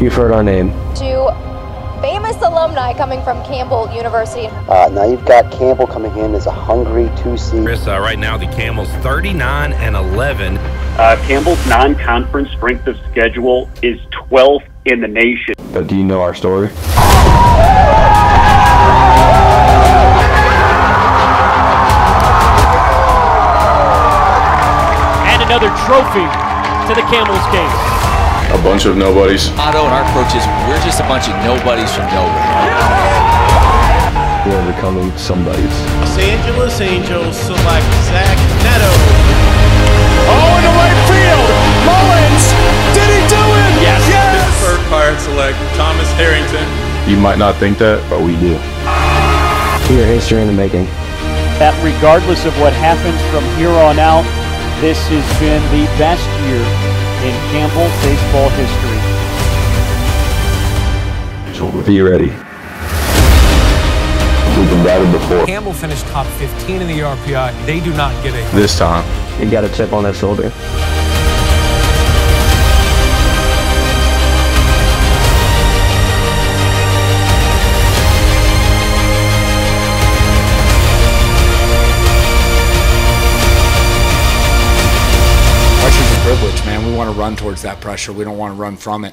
You've heard our name. To famous alumni coming from Campbell University. Uh, now you've got Campbell coming in as a hungry two seed. Chris, uh, right now the Camels 39 and 11. Uh, Campbell's non-conference strength of schedule is 12th in the nation. But do you know our story? And another trophy to the Camels case. A bunch of nobodies. Otto and our approach is we're just a bunch of nobodies from nowhere. We're becoming somebodies. Los Angeles Angels select Zach Neto. Oh, in the right field. Mullins. Did he do it? Yes. yes. Pittsburgh Pirates select Thomas Harrington. You might not think that, but we do. Your history in the making. That regardless of what happens from here on out, this has been the best year in Campbell baseball history. Be ready. We've been batted before. Campbell finished top 15 in the RPI. They do not get it. This time. You got a chip on that shoulder. Privilege, man. We want to run towards that pressure. We don't want to run from it.